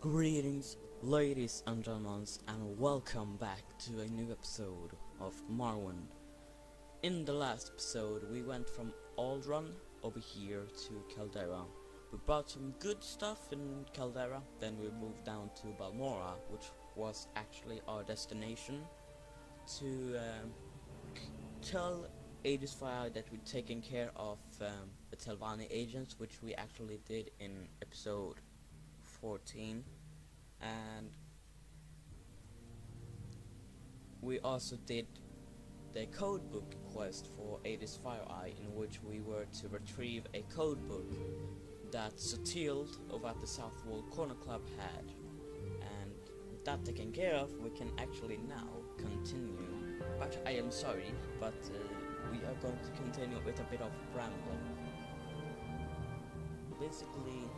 Greetings, ladies and gentlemen, and welcome back to a new episode of Morrowind. In the last episode, we went from Ald'ruhn over here to Caldera. We brought some good stuff in Caldera, then we moved down to Balmora, which was actually our destination, to um, tell Aedisfire that we'd taken care of um, the Telvanni agents, which we actually did in episode 14 and we also did the codebook quest for Eydis Fire-Eye in which we were to retrieve a codebook that Sottilde over at the South Wall Corner Club had. And that taken care of we can actually now continue. But I am sorry but uh, we are going to continue with a bit of rambling. Basically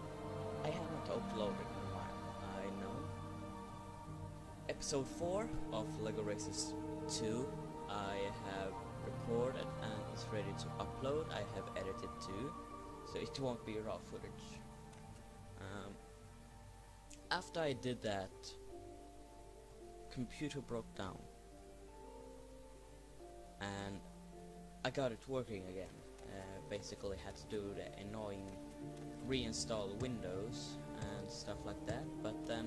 uploaded in a while, I know. Episode 4 of LEGO Racers 2 I have recorded and it's ready to upload. I have edited too, so it won't be raw footage. Um, after I did that, computer broke down. And I got it working again. Uh, basically had to do the annoying reinstall Windows stuff like that but then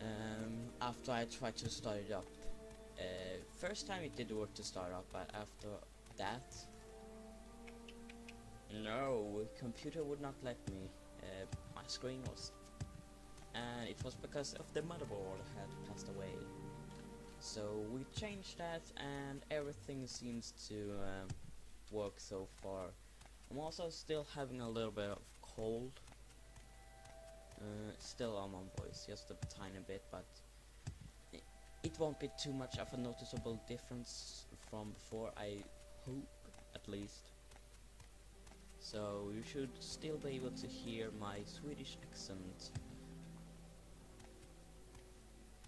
um, after I tried to start it up uh, first time it did work to start up but after that no computer would not let me uh, my screen was and it was because of the motherboard had passed away so we changed that and everything seems to um, work so far I'm also still having a little bit of cold. Uh, still on my voice, just a tiny bit, but it, it won't be too much of a noticeable difference from before, I hope, at least. So you should still be able to hear my Swedish accent.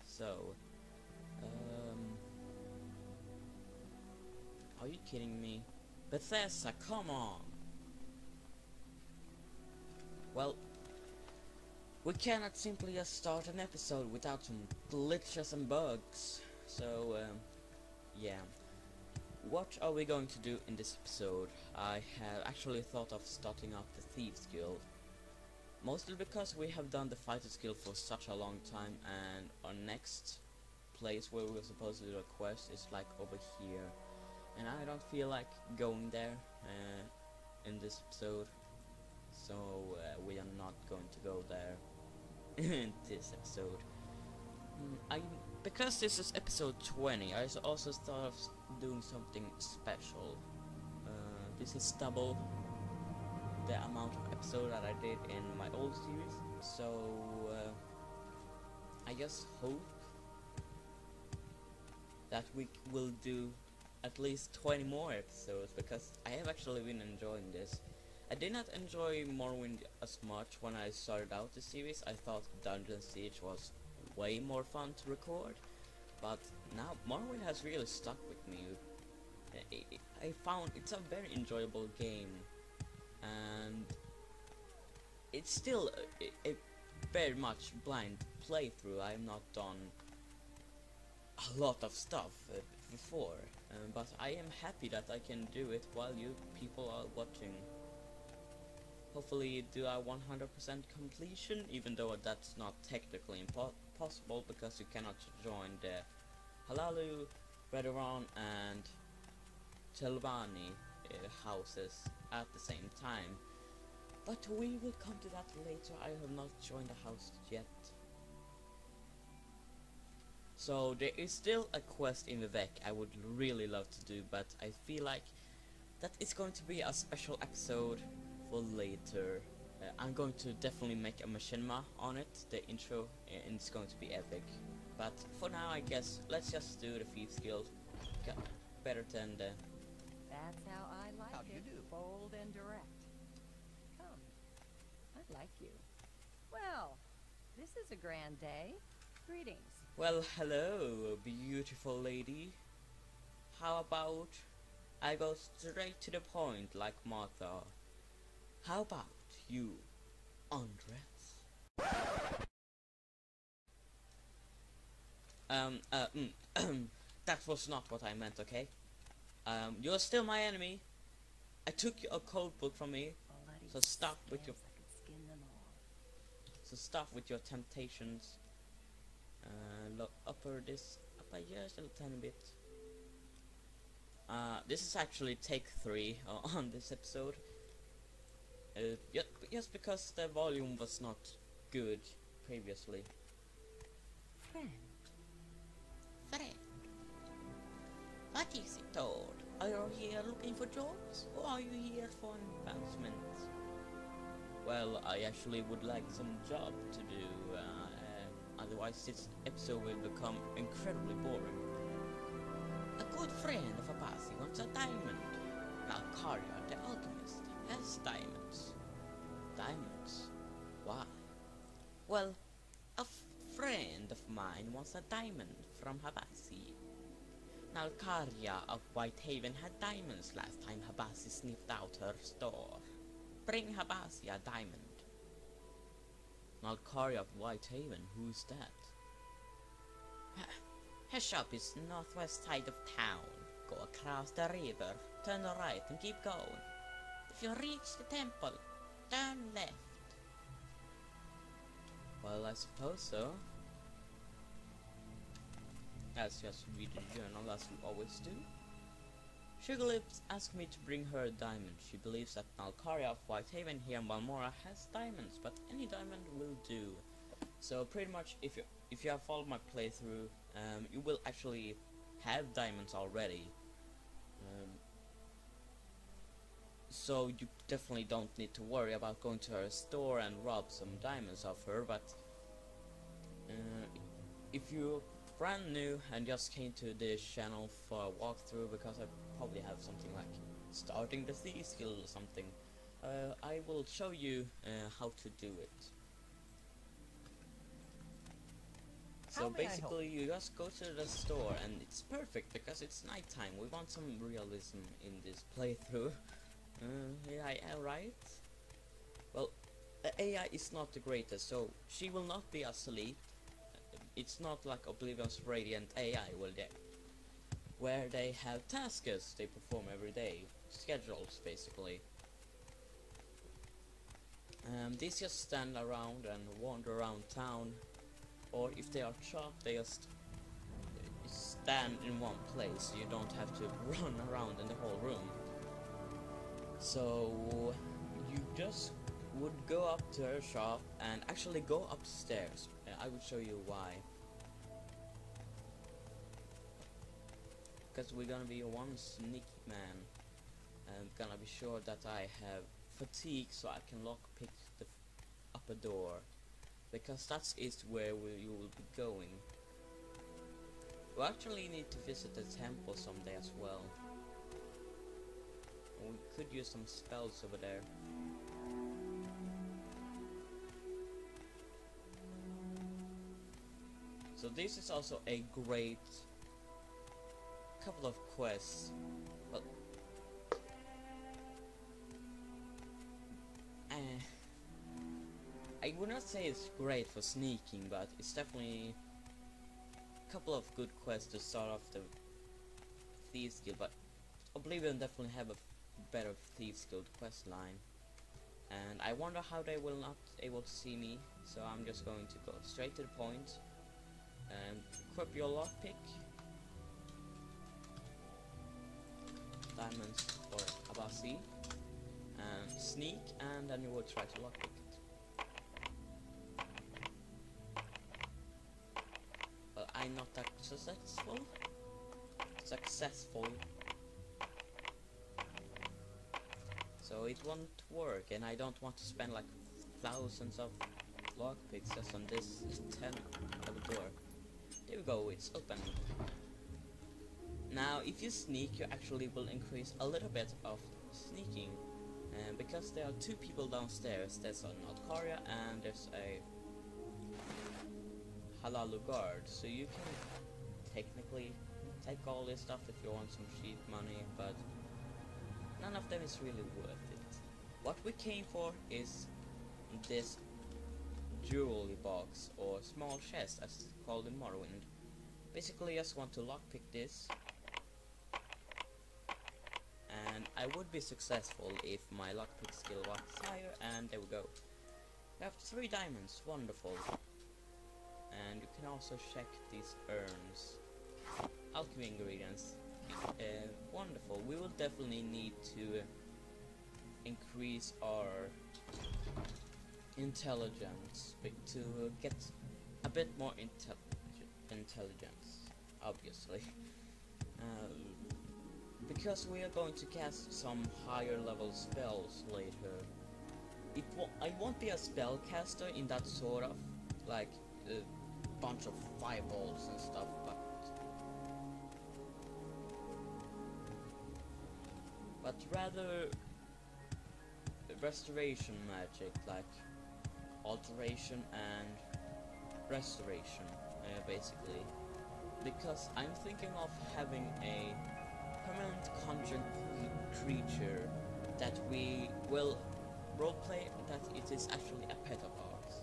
So, um, are you kidding me? Bethesda, come on! Well, we cannot simply just start an episode without some glitches and bugs. So, um, yeah. What are we going to do in this episode? I have actually thought of starting up the Thieves Guild. Mostly because we have done the Fighters Guild for such a long time and our next place where we're supposed to do a quest is like over here. And I don't feel like going there uh, in this episode so uh, we are not going to go there this episode. Mm, I because this is episode 20, I also thought of doing something special. Uh, this is double the amount of episode that I did in my old series, so uh, I just hope that we will do at least 20 more episodes because I have actually been enjoying this. I did not enjoy Morrowind as much when I started out the series. I thought Dungeon Siege was way more fun to record, but now Morrowind has really stuck with me. I, found it's a very enjoyable game, and it's still a, a very much blind playthrough. I've not done a lot of stuff uh, before, um, but I am happy that I can do it while you people are watching hopefully do a 100% completion, even though that's not technically impossible because you cannot join the Hlaalu, Redoran and Telvanni uh, houses at the same time. But we will come to that later, I have not joined the house yet. So there is still a quest in Vivec I would really love to do, but I feel like that is going to be a special episode for later. Uh, I'm going to definitely make a machinima on it, the intro, and it's going to be epic. But for now, I guess, let's just do the Thieves Guild. Got better than the... That's how I like how it, you do? bold and direct. Come, I like you. Well, this is a grand day. Greetings. Well, hello, beautiful lady. How about I go straight to the point like Martha? How about you undress? Um, uh, mm, that was not what I meant, okay? Um, you're still my enemy. I took a code book from me, So stop with your- scales, I could skin them all. so stop with your temptations. Uh, look upper this, upper just a little tiny bit. Uh, this is actually take three uh, on this episode. Uh, just, just because the volume was not good previously. Friend, Friend, what is it, Toad? Are you here looking for jobs, or are you here for advancement? Well, I actually would like some job to do, uh, uh, otherwise this episode will become incredibly boring. A good friend of a Abasi wants a diamond. Valkyria, the alchemist, diamonds. Diamonds? Why? Well, a friend of mine wants a diamond from Habasi. Nalcarya of Whitehaven had diamonds last time Habasi sniffed out her store. Bring Habasi a diamond. Nalcarya of Whitehaven, who's that? Her shop is northwest side of town. Go across the river, turn right and keep going. You reach the temple, turn left. Well, I suppose so. As That's just read the journal as you always do. Sugarlips asked me to bring her a diamond. She believes that Nalcarya of Whitehaven here in Balmora has diamonds, but any diamond will do. So pretty much, if you if you have followed my playthrough, um, you will actually have diamonds already. So you definitely don't need to worry about going to her store and rob some diamonds off her. But uh, if you brand new and just came to this channel for a walkthrough because I probably have something like starting the thieves skill or something uh, I will show you uh, how to do it so How may I help? basically you just go to the store and it's perfect because it's nighttime we want some realism in this playthrough uh, yeah, yeah right? Well the AI is not the greatest so she will not be asleep. It's not like Oblivion's Radiant AI will they? Where they have tasks they perform every day. Schedules basically. Um, these just stand around and wander around town or if they are chopped they just stand in one place. You don't have to run around in the whole room so you just would go up to her shop and actually go upstairs. Uh, I will show you why. Because we're gonna be one sneaky man. I'm gonna be sure that I have fatigue so I can lockpick the upper door. Because that is is where we, you will be going. We actually need to visit the temple someday as well. We could use some spells over there. So this is also a great couple of quests. But uh, I would not say it's great for sneaking, but it's definitely a couple of good quests to start off the Thieves Guild. But Oblivion definitely have a better Thieves Guild quest line. And I wonder how they will not able to see me, so I'm just going to go straight to the point and equip your lockpick. Diamonds for Abasi. And sneak, and then you will try to lockpick it. Well, I'm not that successful. Successful. So it won't work, and I don't want to spend like thousands of lockpicks just on this 10 of door. There we go, it's open. Now, if you sneak, you actually will increase a little bit of sneaking. And because there are two people downstairs, there's a Notkaria and there's a Hlaalu guard. So you can technically take all this stuff if you want some cheap money, but none of them is really worth it. What we came for is this jewelry box or small chest as it's called in Morrowind. Basically, I just want to lockpick this. And I would be successful if my lockpick skill was higher, and there we go. We have three diamonds, wonderful. And you can also check these urns. Alchemy ingredients, uh, wonderful. We will definitely need to increase our intelligence to get a bit more intel intelligence, obviously. Um, because we are going to cast some higher level spells later. It I won't be a spellcaster in that sort of like a bunch of fireballs and stuff, but rather restoration magic like alteration and restoration uh, basically. Because I'm thinking of having a permanent conjured creature that we will roleplay that it is actually a pet of ours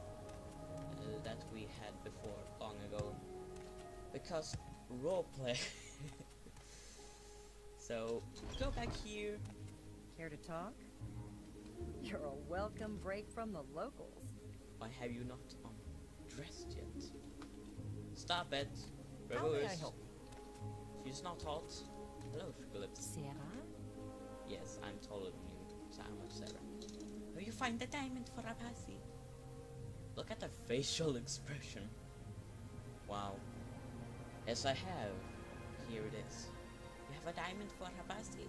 uh, that we had before long ago. Because roleplay so go back here Care to talk? You're a welcome break from the locals. why have you not um, dressed yet stop it How may I Reverse. help? She's not hot. Hello, Phillips. Sarah? Yes, I'm taller than you, so I'm not Sarah. Will you find the diamond for Abasi? Look at the facial expression. Wow. Yes, I have. Here it is. Have a diamond for Habasi?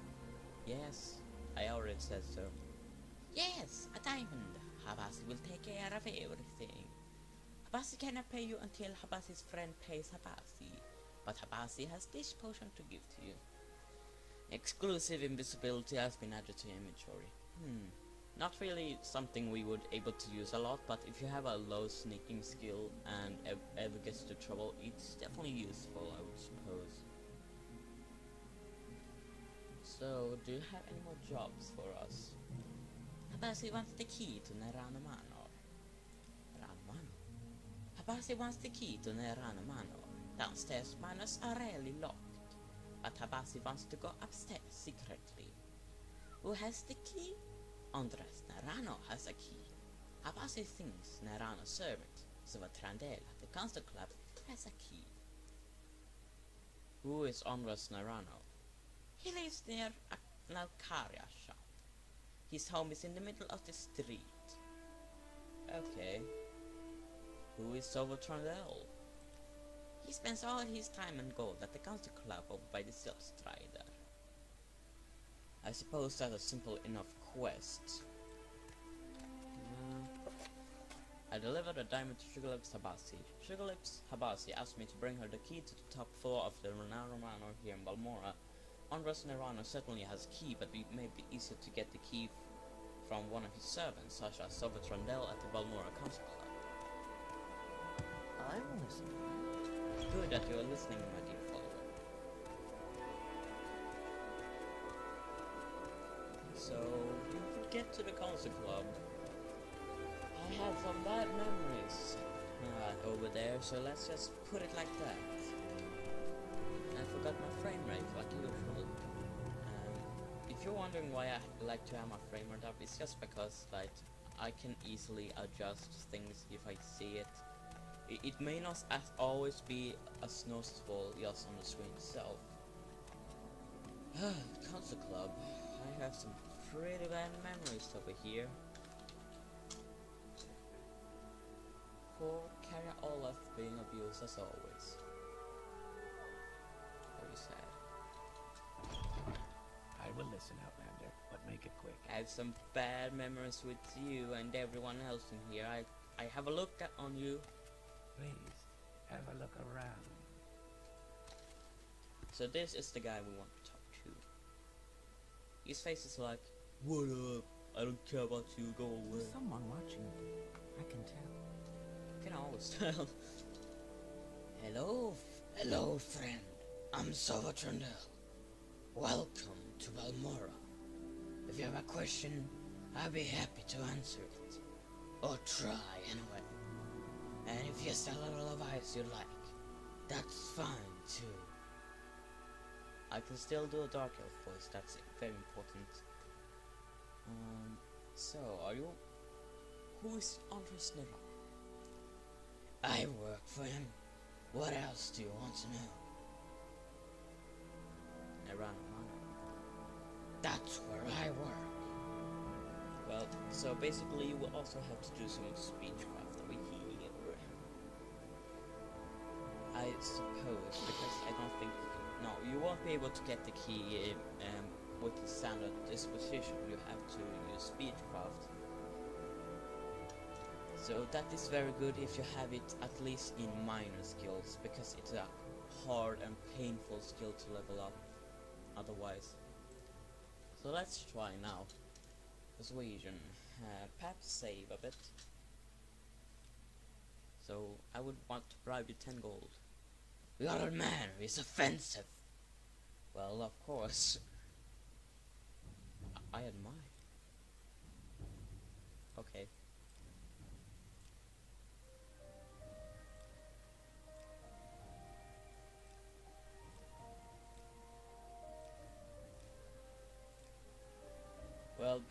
Yes, I already said so. Yes, a diamond. Habasi will take care of everything. Habasi cannot pay you until Habasi's friend pays Habasi. But Habasi has this potion to give to you. Exclusive invisibility has been added to your inventory. Hmm. Not really something we would able to use a lot, but if you have a low sneaking skill and ev ever gets into trouble, it's definitely useful, I would suppose. So, do you have any more jobs for us? Habasi wants the key to Nerano Manor. Habasi wants the key to Nerano Manor. Downstairs manors are rarely locked, but Habasi wants to go upstairs secretly. Who has the key? Andres Nerano has a key. Habasi thinks Nerano's servant, Sovor Trandel at the Council Club, has a key. Who is Andres Nerano? He lives near an Alcaria shop. His home is in the middle of the street. Okay. Who is Sovor Trandel? He spends all his time and gold at the council club over by the Silt Strider. I suppose that's a simple enough quest. Uh, I delivered a diamond to Sugarlips Habasi. Sugarlips Habasi asked me to bring her the key to the top floor of the Nerano Manor here in Balmora. Andres Nerano certainly has a key, but it may be easier to get the key from one of his servants, such as Sovor Trandel at the Balmora Council Club. I'm listening. Good that you are listening, my dear follower. So, you can get to the concert club. I have some bad memories uh, over there, so let's just put it like that. I forgot my frame rate, like usual. If you're wondering why I like to have my frame rate up, it's just because, like, I can easily adjust things if I see it. It, it may not always be as noticeable just on the screen itself. Council Club. I have some pretty bad memories over here. Poor Carrie Olaf being abused as always. Listen, Outlander, but make it quick. I have some bad memories with you and everyone else in here. I I have a look at, on you. Please, have a look around. So this is the guy we want to talk to. His face is like, What up? I don't care about you, go away. There's someone watching you. I can tell. You can always tell. Hello, f- hello, friend. I'm Sovor Trandel. Welcome to Balmora. If you have a question, I'll be happy to answer it. Or try, anyway. And if just a little advice you like, That's fine too. I can still do a dark elf voice, that's very important. Um, so, are you... Who is Andres Neva? I work for him. What else do you want to know? Around That's where I work. Well, so basically you will also have to do some speechcraft here. I suppose, because I don't think... No, you won't be able to get the key um, with the standard disposition. You have to use speechcraft. So that is very good if you have it at least in minor skills, because it's a hard and painful skill to level up otherwise. So let's try now. Persuasion. Uh, perhaps save a bit. So I would want to bribe you 10 gold. The other man is offensive. Well, of course. I, I admire. Okay.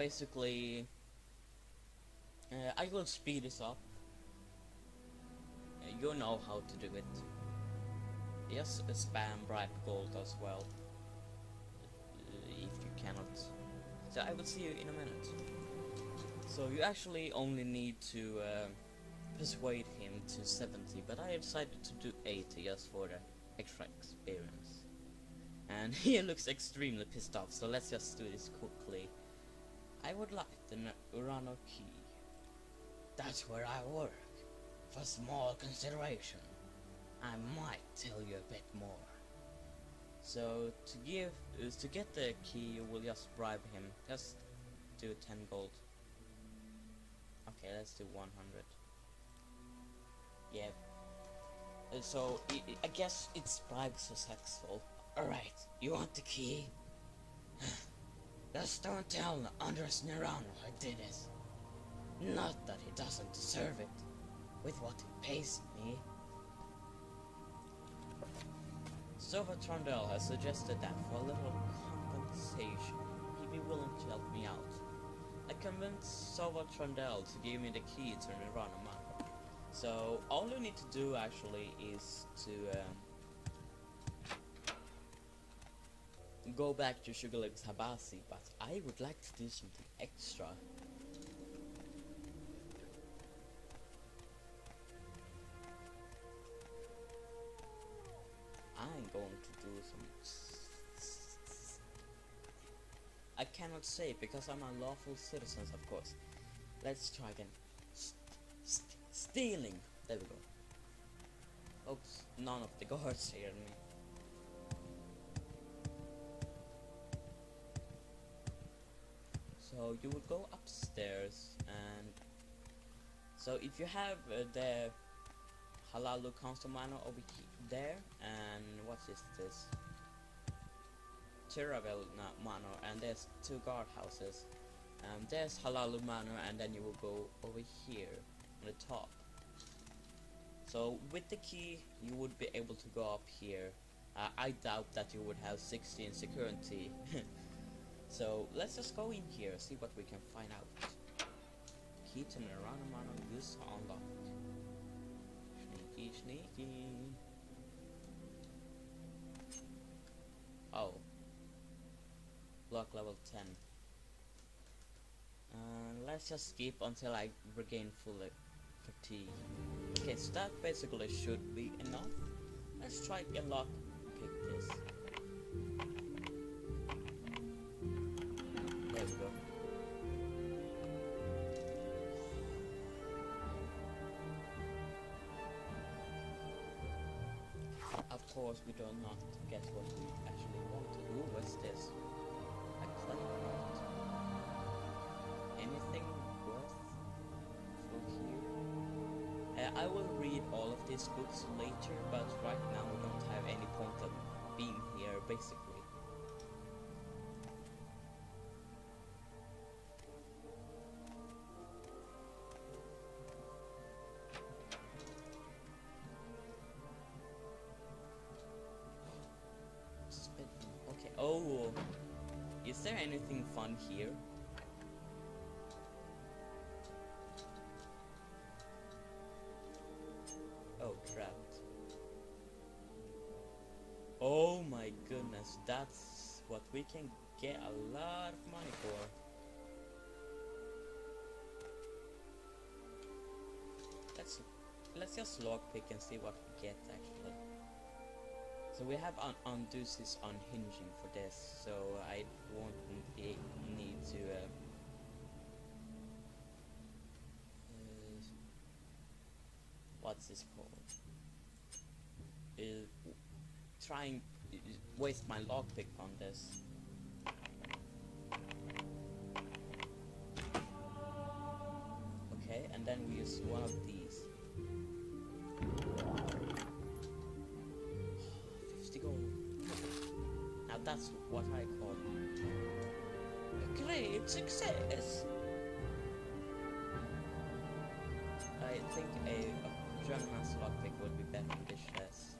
Basically, uh, I will speed this up. Uh, you know how to do it. Yes, spam bribe gold as well. Uh, if you cannot. So I will see you in a minute. So you actually only need to uh, persuade him to 70, but I decided to do 80 just for the extra experience. And he looks extremely pissed off, so let's just do this quickly. I would like the Urano key. That's where I work. For small consideration, I might tell you a bit more. So to give is to get the key, you will just bribe him. Just do 10 gold. Okay, let's do 100. Yeah. Uh, So I, I guess it's bribe successful. All right, you want the key? Just don't tell Andres Nerano I did it. Not that he doesn't deserve it, with what he pays me. Sovor Trandel has suggested that for a little compensation, he'd be willing to help me out. I convinced Sovor Trandel to give me the key to Nerano Manor. So all you need to do actually is to um, go back to Sugar Lips Habasi, but I would like to do something extra. I'm going to do some. I cannot say because I'm a lawful citizen, of course. Let's try again. Stealing. There we go. Oops, none of the guards hear me. So you would go upstairs and so if you have uh, the Hlaalu Council Manor over he- there and what is this? Tiravel Manor and there's two guardhouses. Um, there's Hlaalu Manor and then you will go over here on the top. So with the key you would be able to go up here. Uh, I doubt that you would have 16 security. So let's just go in here, see what we can find out. Key to Nerano Manor use unlocked. Sneaky, sneaky. Oh. Block level 10. Uh, let's just skip until I regain full uh, fatigue. Okay, so that basically should be enough. Let's try and lock pick this. Course, we do not get what we actually wanted. Ooh, what's this? A clay. Anything worth for here? Uh, I will read all of these books later, but right now we don't have any point of being here, basically. Oh, is there anything fun here? Oh crap. Oh my goodness, that's what we can get a lot of money for. Let's let's just lockpick and see what we get actually. So we have un Ondusi's Unhinging for this, so I won't need to uh, uh, what's this called? Uh, trying uh, waste my lockpick on this. Okay, and then we use one of these. That's what I call a great success. I think a, a German lockpick would be better than this chest.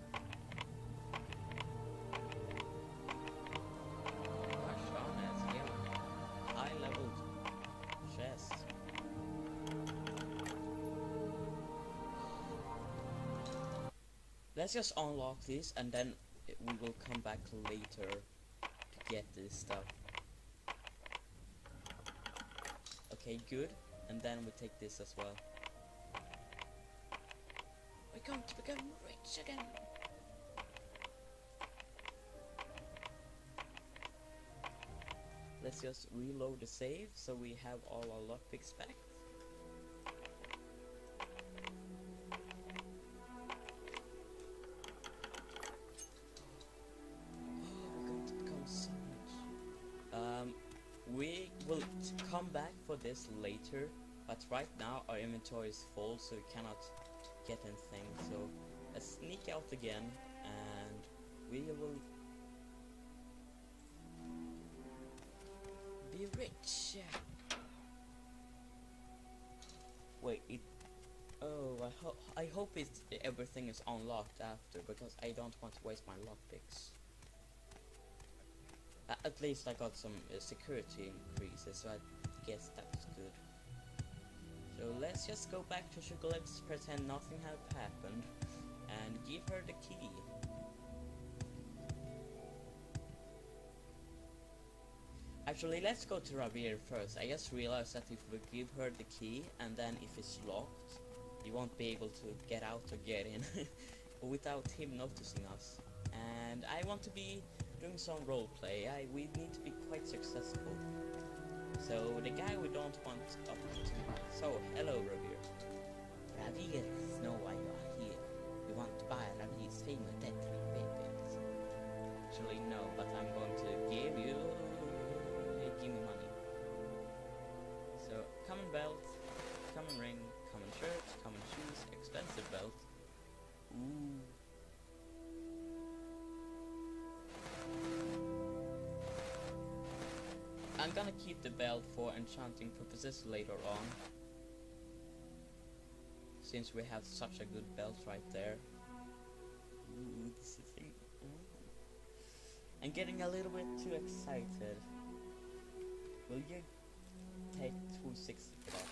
Let's just unlock this and then we will come back later get this stuff. Okay, good. And then we take this as well. We're going to become rich again. Let's just reload the save so we have all our lockpicks back. This later, but right now our inventory is full, so we cannot get anything. So let's sneak out again, and we will be rich. Wait, it. Oh, I hope I hope it's everything is unlocked after because I don't want to waste my lockpicks. At least I got some uh, security increases, so I guess that's good. So let's just go back to Sugar Lips, pretend nothing had happened, and give her the key. Actually, let's go to Ravir first. I just realized that if we give her the key, and then if it's locked, you won't be able to get out or get in without him noticing us. And I want to be doing some roleplay. I we need to be quite successful. So the guy we don't want up to. So hello, Ravir. Ravir, know why you are here. You want to buy Ravir's famous dead babies. Actually, no, but I'm going to give you. Give me money. So common belt, common ring, common shirt, common shoes, expensive belt. Keep the belt for enchanting purposes later on. Since we have such a good belt right there. Ooh, this is a- ooh. I'm getting a little bit too excited. Will you take 260 for that?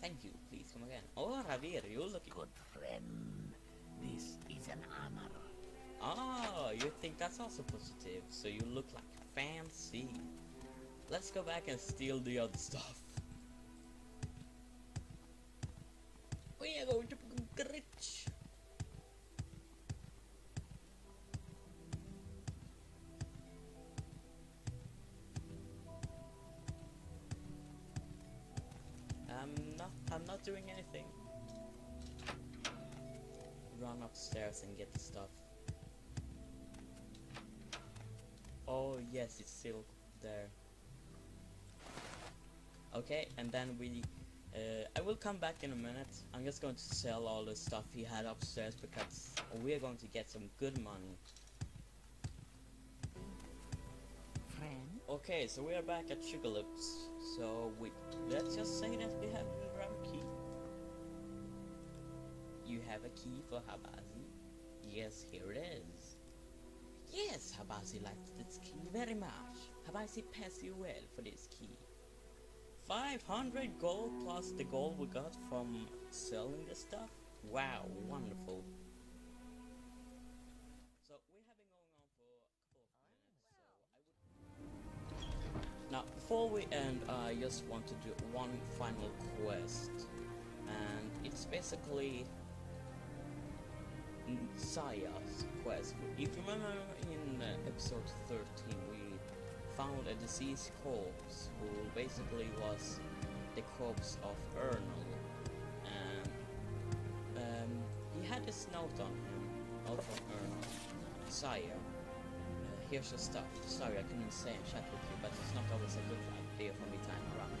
Thank you, please come again. Oh, Ravir, you look Good friend, this is an armor. Oh, you think that's also positive, so you look like fancy. Let's go back and steal the other stuff. We are going to become rich. I'm not I'm not doing anything. Run upstairs and get the stuff. Oh yes, it's still there. Okay, and then we, uh, I will come back in a minute. I'm just going to sell all the stuff he had upstairs because we are going to get some good money. Friend? Okay, so we are back at Sugar Lips. So we, let's just say that we have the ram key. You have a key for Habasi? Yes, here it is. Yes, Habasi likes this key very much. Habasi pays you well for this key. 500 gold plus the gold we got from selling the stuff? Wow, wonderful. So we have been going on for a couple of minutes, so would... Now, before we end, I just want to do one final quest. And it's basically Saya's quest. If you remember in uh, episode 13, we found a deceased corpse who basically was the corpse of Ernol. And um, he had this note on him, note from Ernal. Saya, uh, here's your stuff. Sorry, I couldn't say and chat with you, but it's not always a good idea for me hang around.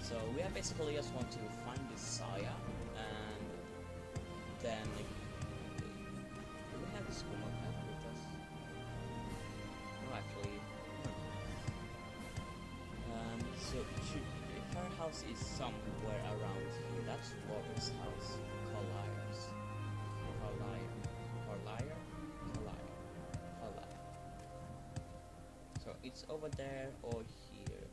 So we basically just want to find this Saya and then we have this Skooma it's over there or here.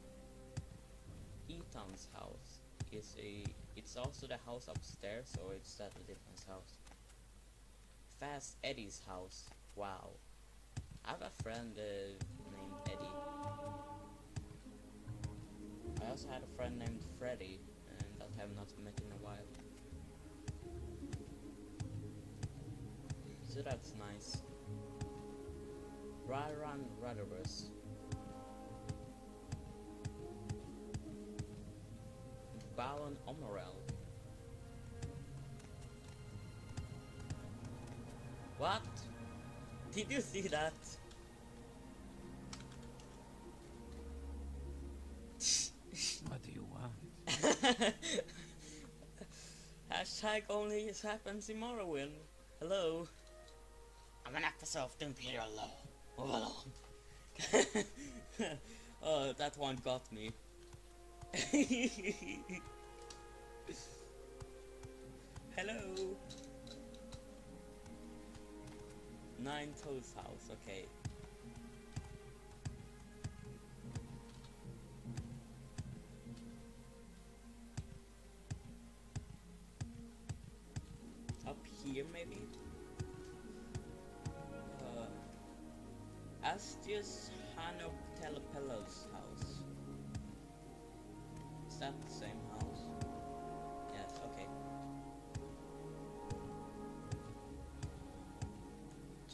Ethan's house is a it's also the house upstairs or it's that different house. Fast Eddie's house. Wow. I have a friend uh, named Eddie. I also had a friend named Freddy and that I have not met in a while. So that's nice. Ryran Rudderus. Baron Omerel. What? Did you see that? What do you want? Hashtag only this happens in Morrowind. Hello. I'm an officer of the Imperial Law. Move along. oh, that one got me. Hello. Nine Toes House, okay. Up here, maybe? Uh, Astius Hanok Telepelos house. That the same house? Yes, okay.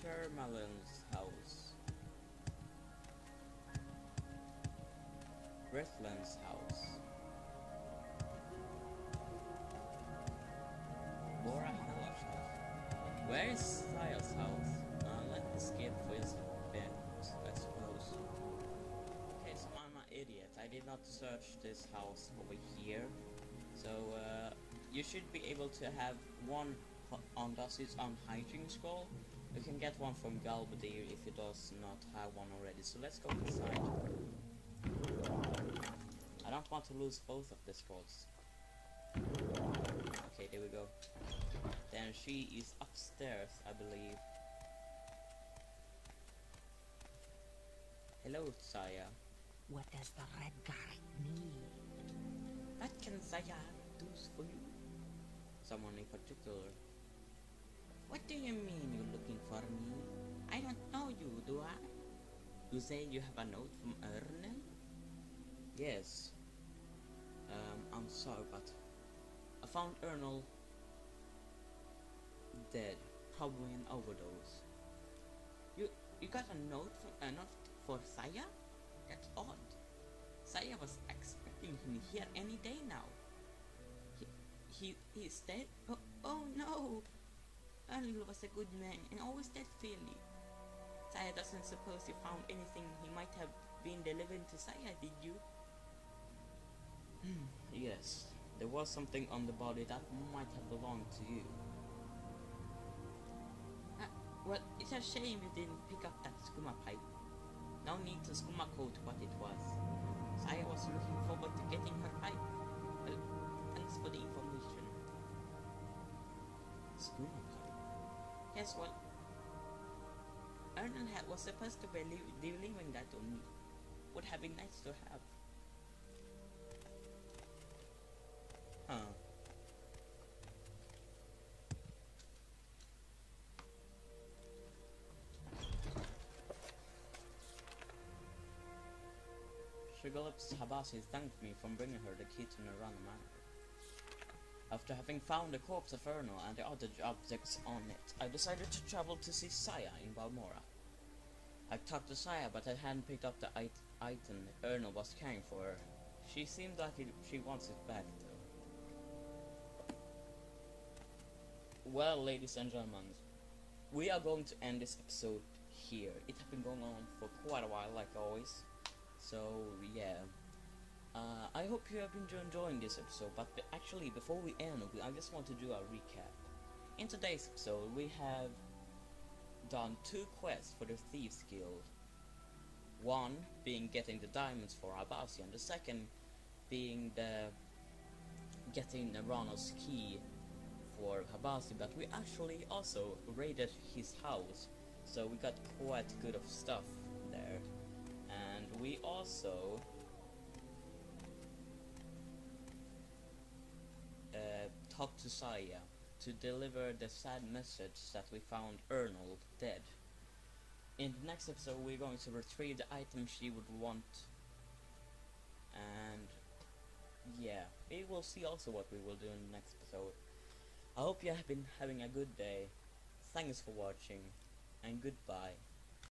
Termalin's house. Rithland's house. Not search this house over here. So, uh, you should be able to have one on Dusty's on hygiene scroll. You can get one from Galbedir if you does not have one already. So let's go inside. I don't want to lose both of the scrolls. Okay, there we go. Then she is upstairs, I believe. Hello, Saya. What does the red guy need? What can Saya do for you? Someone in particular. What do you mean you're looking for me? I don't know you, do I? You say you have a note from Ernel? Yes. Um, I'm sorry, but I found Ernol dead, probably an overdose. You you got a note from a note for Saya? Saya was expecting him here any day now. He he he's dead. Oh, oh no! Ernil was a good man and always dead fairly. Saya doesn't suppose you found anything he might have been delivering to Saya, did you? Hmm, yes, there was something on the body that might have belonged to you. Uh, well, it's a shame you didn't pick up that skooma pipe. No need to skooma code what it was. Saya was looking forward to getting her pipe. Well, thanks for the information. Yes, well, Ernan had was supposed to be delivering that to me. Would have been nice to have. Habasi thanked me for bringing her the key to Nerano Manor. After having found the corpse of Erno and the other objects on it, I decided to travel to see Saya in Balmora. I talked to Saya, but I hadn't picked up the it item Erno was carrying for her. She seemed like it, she wants it back, though. Well, ladies and gentlemen, we are going to end this episode here. It has been going on for quite a while, like always. So, yeah. Uh, I hope you have been enjoying this episode, but actually, before we end, I just want to do a recap. In today's episode, we have done two quests for the Thieves Guild. One being getting the diamonds for Habasi, and the second being the getting Nerano's key for Habasi, but we actually also raided his house, so we got quite good of stuff we also uh, talked to Saya to deliver the sad message that we found Arnold dead. In the next episode, we're going to retrieve the item she would want, and yeah, we will see also what we will do in the next episode. I hope you have been having a good day. Thanks for watching, and goodbye.